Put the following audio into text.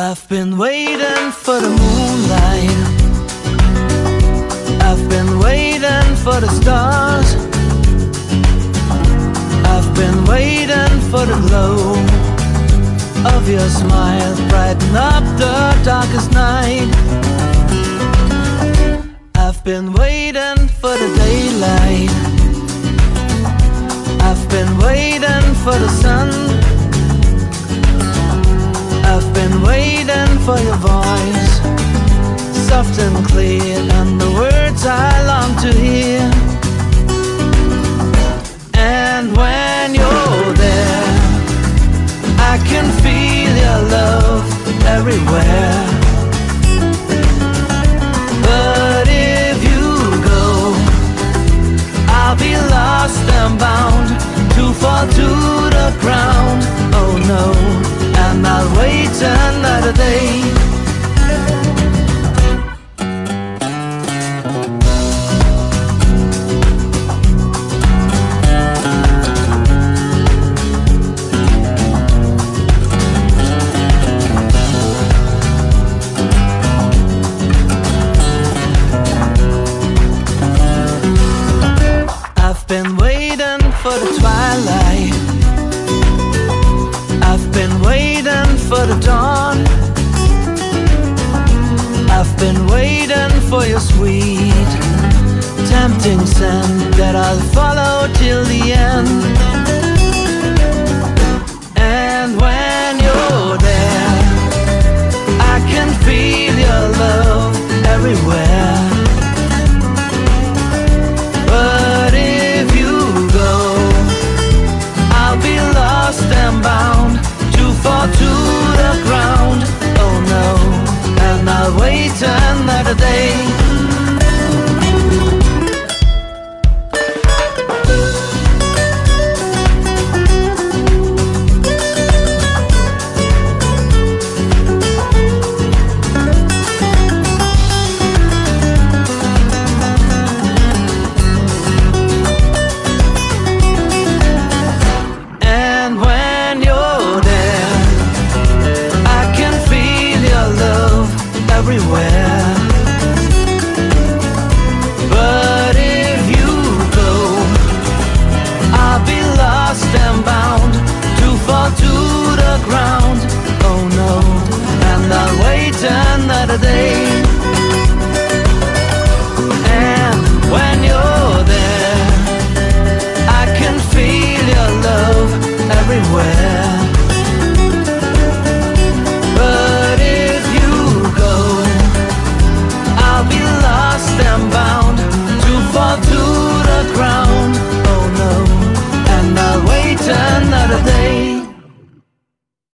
I've been waiting for the moonlight. I've been waiting for the stars. I've been waiting for the glow of your smile, brighten up the darkest night. I've been waiting for the daylight. I've been waiting for the sun. Clear And the words I long to hear. And when you're there I can feel your love everywhere for your sweet Tempting scent that I'll follow till the end another